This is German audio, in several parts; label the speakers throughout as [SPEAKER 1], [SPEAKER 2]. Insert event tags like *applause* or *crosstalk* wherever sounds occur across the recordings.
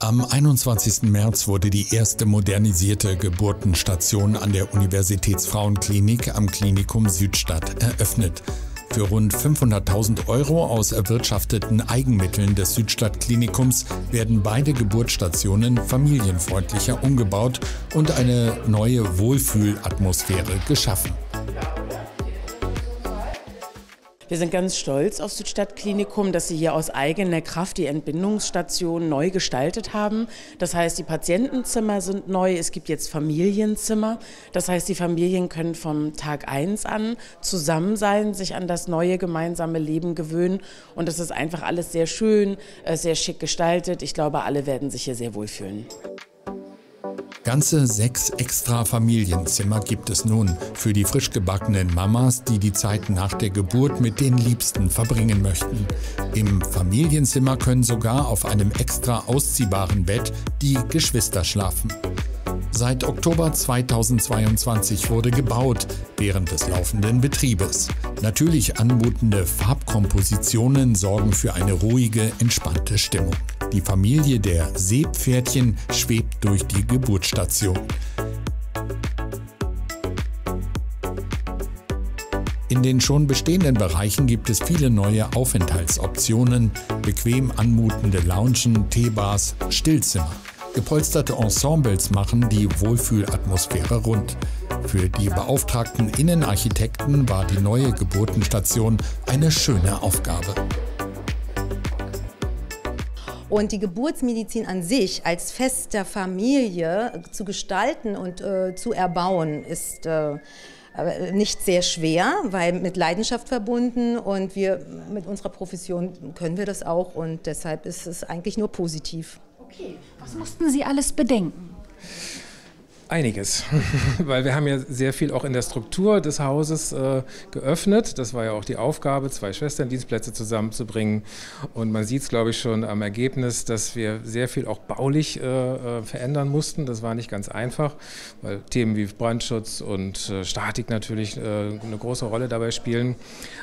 [SPEAKER 1] Am 21. März wurde die erste modernisierte Geburtenstation an der Universitätsfrauenklinik am Klinikum Südstadt eröffnet. Für rund 500.000 Euro aus erwirtschafteten Eigenmitteln des Südstadtklinikums werden beide Geburtsstationen familienfreundlicher umgebaut und eine neue Wohlfühlatmosphäre geschaffen.
[SPEAKER 2] Wir sind ganz stolz auf Südstadtklinikum, dass sie hier aus eigener Kraft die Entbindungsstation neu gestaltet haben. Das heißt, die Patientenzimmer sind neu, es gibt jetzt Familienzimmer. Das heißt, die Familien können vom Tag 1 an zusammen sein, sich an das neue gemeinsame Leben gewöhnen. Und das ist einfach alles sehr schön, äh, sehr schick gestaltet. Ich glaube, alle werden sich hier sehr wohlfühlen.
[SPEAKER 1] Ganze sechs extra Familienzimmer gibt es nun für die frisch gebackenen Mamas, die die Zeit nach der Geburt mit den Liebsten verbringen möchten. Im Familienzimmer können sogar auf einem extra ausziehbaren Bett die Geschwister schlafen. Seit Oktober 2022 wurde gebaut während des laufenden Betriebes. Natürlich anmutende Farbkompositionen sorgen für eine ruhige, entspannte Stimmung. Die Familie der Seepferdchen schwebt durch die Geburtsstation. In den schon bestehenden Bereichen gibt es viele neue Aufenthaltsoptionen, bequem anmutende Loungen, Teebars, Stillzimmer. Gepolsterte Ensembles machen die Wohlfühlatmosphäre rund. Für die beauftragten Innenarchitekten war die neue Geburtenstation eine schöne Aufgabe.
[SPEAKER 3] Und die Geburtsmedizin an sich als Fest der Familie zu gestalten und äh, zu erbauen, ist äh, nicht sehr schwer, weil mit Leidenschaft verbunden und wir mit unserer Profession können wir das auch und deshalb ist es eigentlich nur positiv.
[SPEAKER 4] Okay, was mussten Sie alles bedenken?
[SPEAKER 5] Einiges, *laughs* weil wir haben ja sehr viel auch in der Struktur des Hauses äh, geöffnet. Das war ja auch die Aufgabe, zwei Schwesterndienstplätze zusammenzubringen. Und man sieht es, glaube ich, schon am Ergebnis, dass wir sehr viel auch baulich äh, äh, verändern mussten. Das war nicht ganz einfach, weil Themen wie Brandschutz und äh, Statik natürlich äh, eine große Rolle dabei spielen.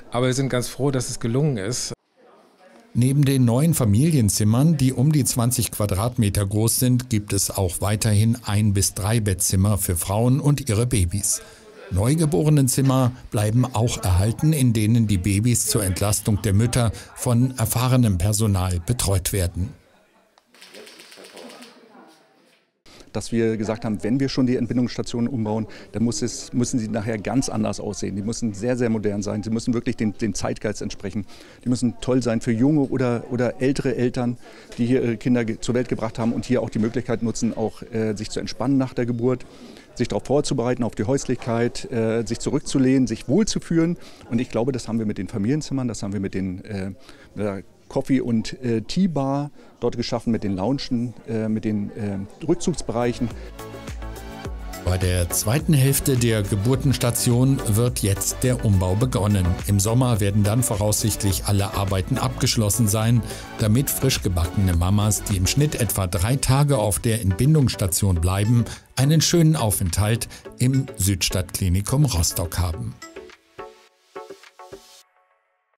[SPEAKER 5] Aber wir sind ganz froh, dass es gelungen ist.
[SPEAKER 1] Neben den neuen Familienzimmern, die um die 20 Quadratmeter groß sind, gibt es auch weiterhin ein bis drei Bettzimmer für Frauen und ihre Babys. Neugeborenenzimmer bleiben auch erhalten, in denen die Babys zur Entlastung der Mütter von erfahrenem Personal betreut werden.
[SPEAKER 6] Dass wir gesagt haben, wenn wir schon die Entbindungsstationen umbauen, dann muss es, müssen sie nachher ganz anders aussehen. Die müssen sehr, sehr modern sein. Sie müssen wirklich den, den Zeitgeist entsprechen. Die müssen toll sein für junge oder, oder ältere Eltern, die hier ihre Kinder zur Welt gebracht haben und hier auch die Möglichkeit nutzen, auch äh, sich zu entspannen nach der Geburt sich darauf vorzubereiten, auf die Häuslichkeit, äh, sich zurückzulehnen, sich wohlzufühlen. Und ich glaube, das haben wir mit den Familienzimmern, das haben wir mit den äh, Coffee- und äh, Tea-Bar dort geschaffen mit den Loungen, äh, mit den äh, Rückzugsbereichen.
[SPEAKER 1] Bei der zweiten Hälfte der Geburtenstation wird jetzt der Umbau begonnen. Im Sommer werden dann voraussichtlich alle Arbeiten abgeschlossen sein, damit frisch gebackene Mamas, die im Schnitt etwa drei Tage auf der Entbindungsstation bleiben, einen schönen Aufenthalt im Südstadtklinikum Rostock haben.